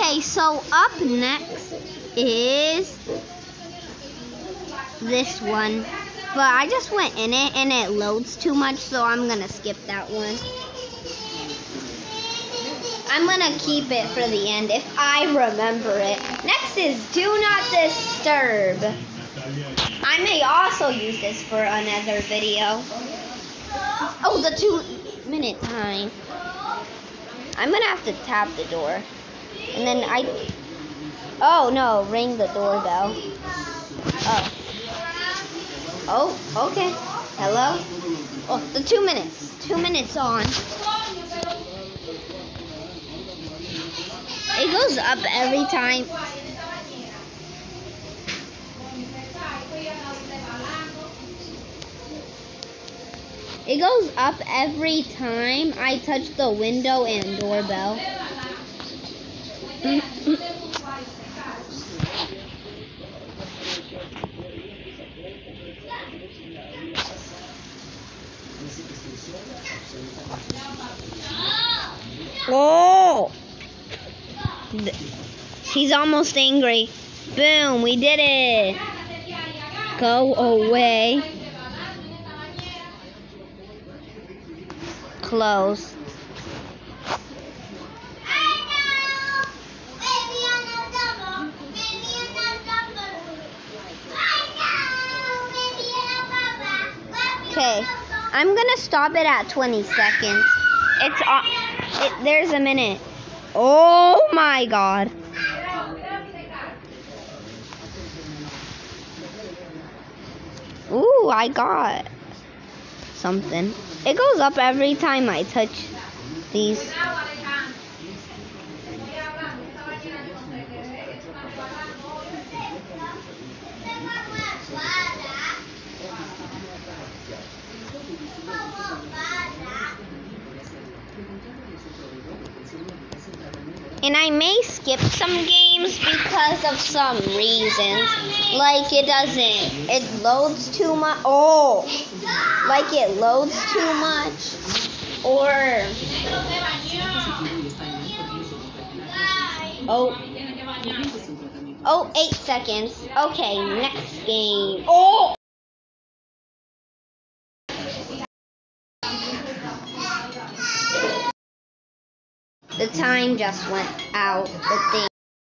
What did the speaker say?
Okay, so up next is this one. But I just went in it and it loads too much, so I'm gonna skip that one. I'm gonna keep it for the end if I remember it. Next is Do Not Disturb. I may also use this for another video. Oh, the two minute time. I'm gonna have to tap the door. And then I. Oh no, ring the doorbell. Oh. Oh, okay. Hello? Oh, the two minutes. Two minutes on. It goes up every time. It goes up every time I touch the window and doorbell. Oh! He's almost angry. Boom, we did it. Go away. Close. Okay, I'm gonna stop it at 20 seconds. It's uh, it, there's a minute. Oh my god. Ooh, I got something. It goes up every time I touch these. And I may skip some games because of some reasons. Like it doesn't, it loads too much. Oh, like it loads too much. Or, oh, oh, eight seconds. Okay, next game. Oh! The time just went out. The thing.